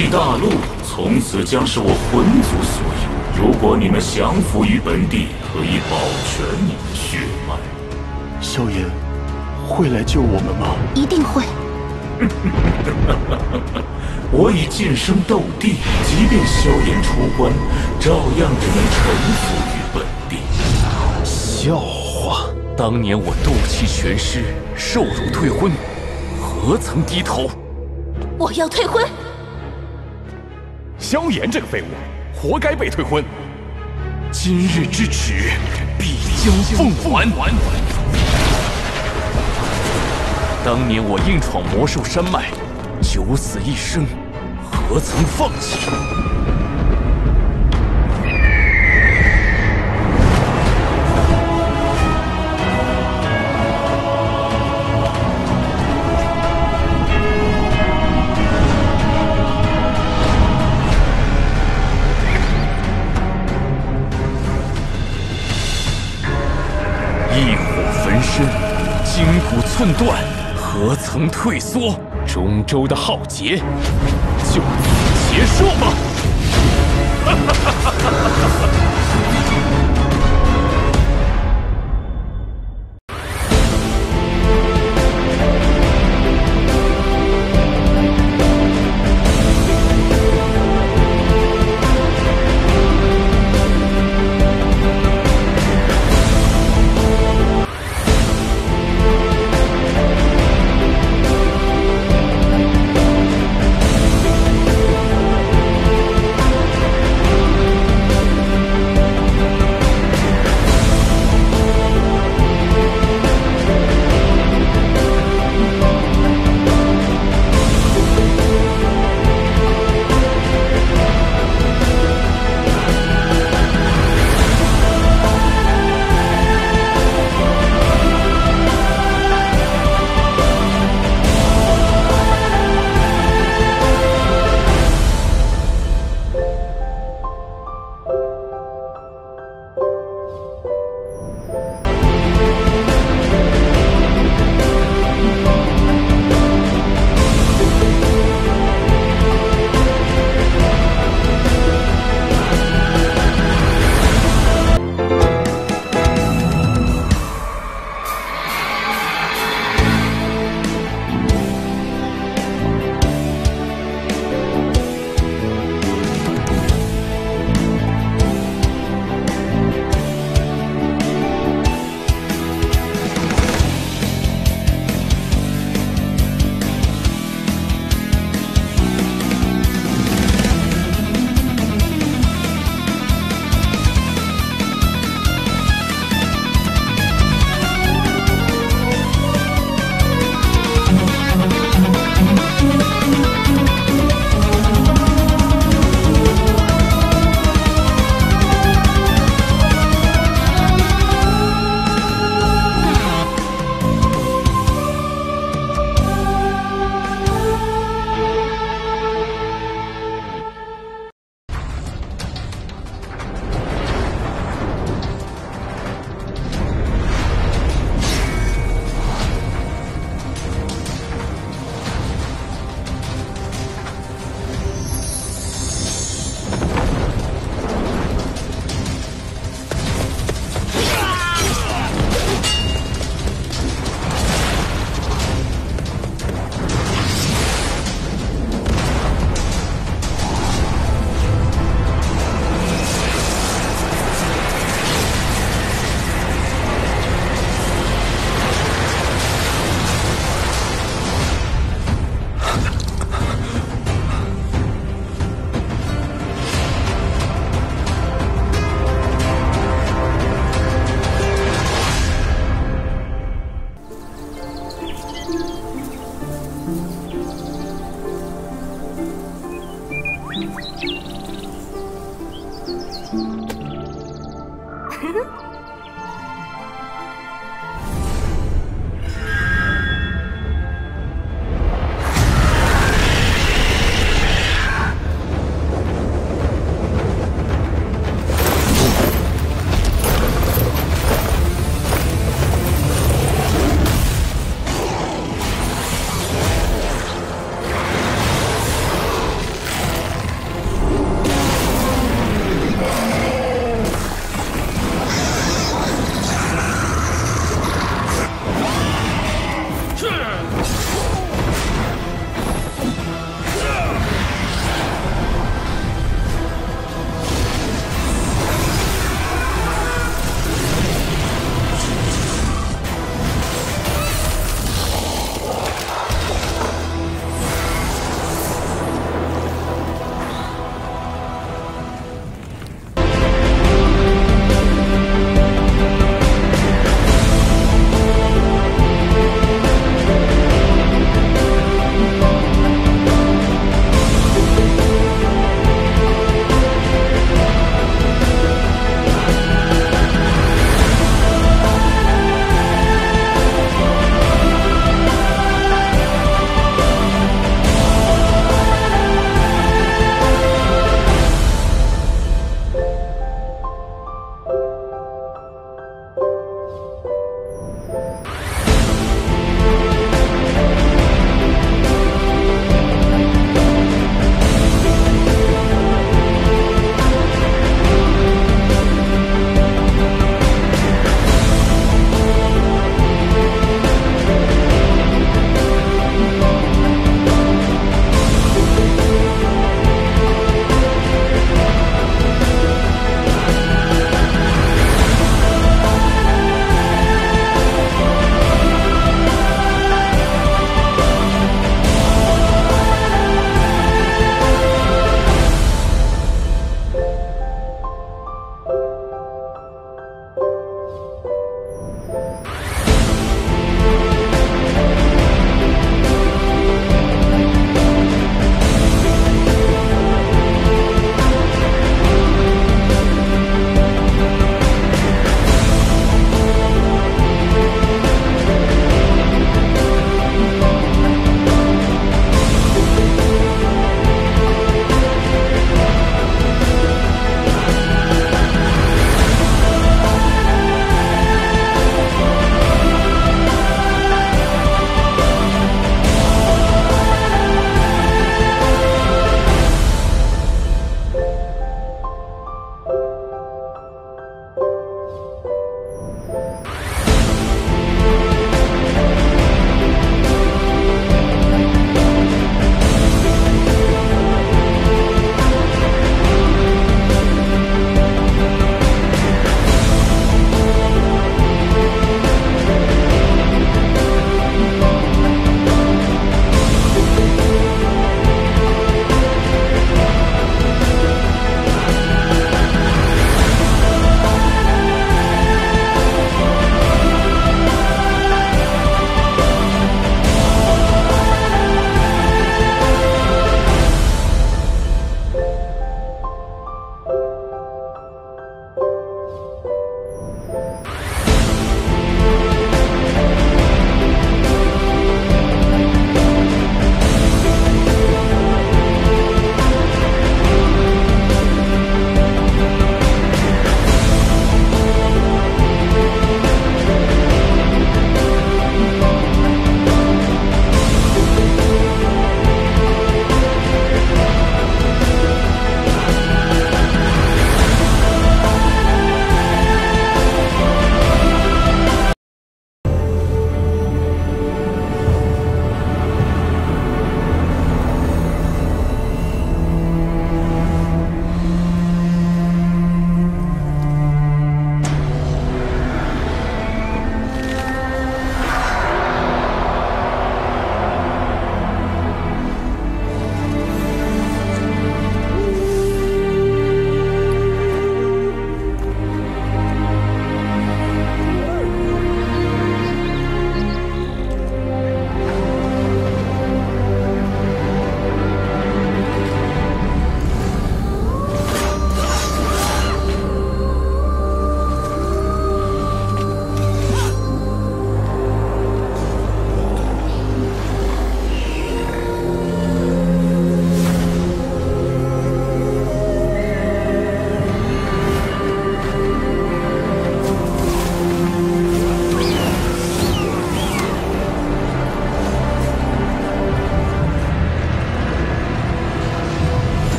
斗气大陆从此将是我魂族所有。如果你们降服于本地，可以保全你的血脉。萧炎会来救我们吗？一定会。我已晋升斗帝，即便萧炎出关，照样只能臣服于本地。笑话！当年我斗气全失，受辱退婚，何曾低头？我要退婚。萧炎这个废物！活该被退婚，今日之耻必将奉还。当年我硬闯魔兽山脉，九死一生，何曾放弃？曾退缩？中州的浩劫就此结束吧！